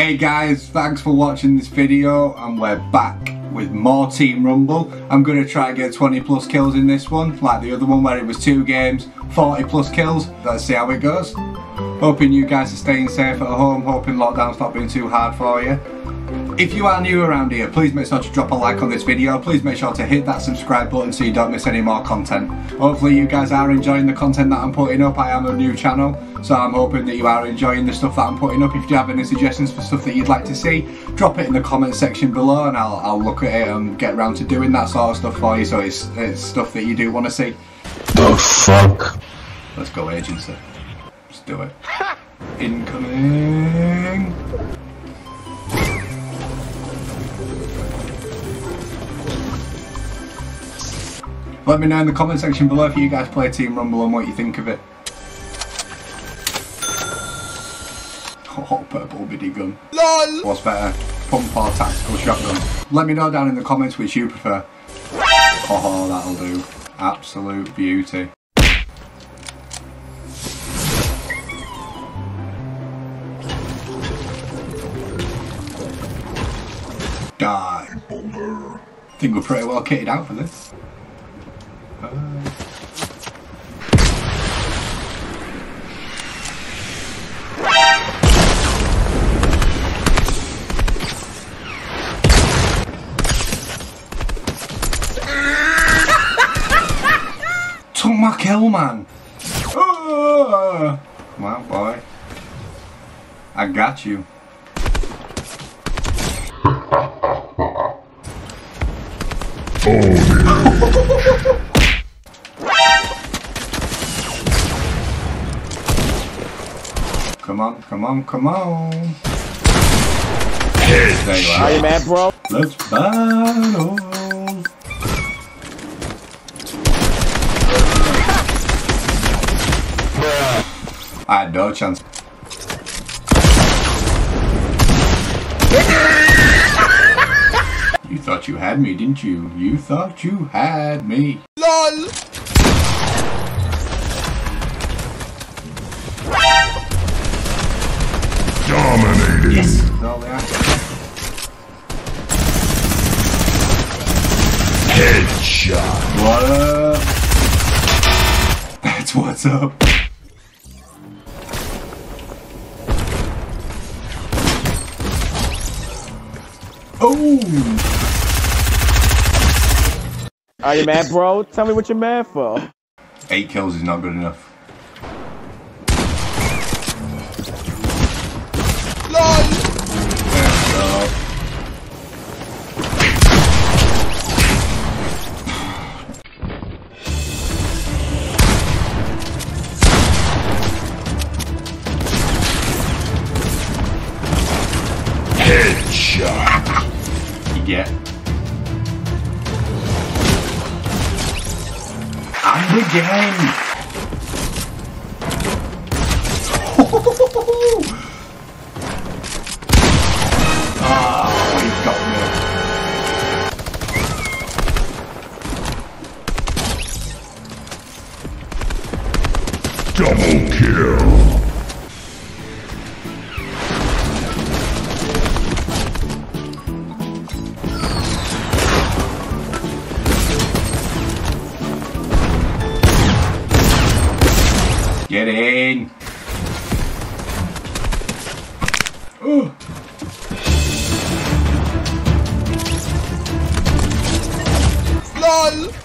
Hey guys, thanks for watching this video and we're back with more Team Rumble. I'm going to try and get 20 plus kills in this one, like the other one where it was two games, 40 plus kills. Let's see how it goes. Hoping you guys are staying safe at home, hoping lockdown's not being too hard for you. If you are new around here, please make sure to drop a like on this video. Please make sure to hit that subscribe button so you don't miss any more content. Hopefully you guys are enjoying the content that I'm putting up. I am a new channel, so I'm hoping that you are enjoying the stuff that I'm putting up. If you have any suggestions for stuff that you'd like to see, drop it in the comment section below and I'll, I'll look at it and get around to doing that sort of stuff for you. So it's, it's stuff that you do want to see. The fuck? Let's go agency. Let's do it. Incoming. Let me know in the comment section below if you guys play Team Rumble and what you think of it. Oh, oh purple biddy gun. LOL! What's better, pump or tactical shotgun? Let me know down in the comments which you prefer. Oh, that'll do. Absolute beauty. Die. Think we're pretty well kitted out for this. My kill, man. Oh, ah! come on, boy. I got you. Oh, Come on, come on, come on. Headshot. There you are. Are you mad, bro? Let's battle. I had chance. you thought you had me, didn't you? You thought you had me. LOL! Dominating. Yes. No. Headshot. What up? That's what's up. Oh! Are you mad, bro? Tell me what you're mad for. Eight kills is not good enough. Headshot. You get. And again! Ah. Double kill. Get in! Oh. LOL!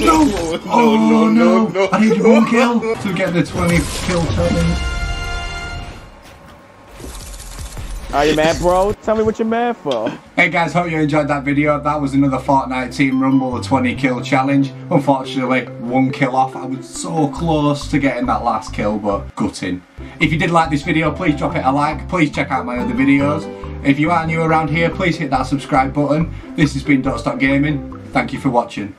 No! oh no, I need one kill to get the 20 kill challenge. Are you mad, bro? Tell me what you're mad for. Hey guys, hope you enjoyed that video. That was another Fortnite Team Rumble, the 20 kill challenge. Unfortunately, one kill off. I was so close to getting that last kill, but gutting. If you did like this video, please drop it a like. Please check out my other videos. If you are new around here, please hit that subscribe button. This has been Stott Gaming. Thank you for watching.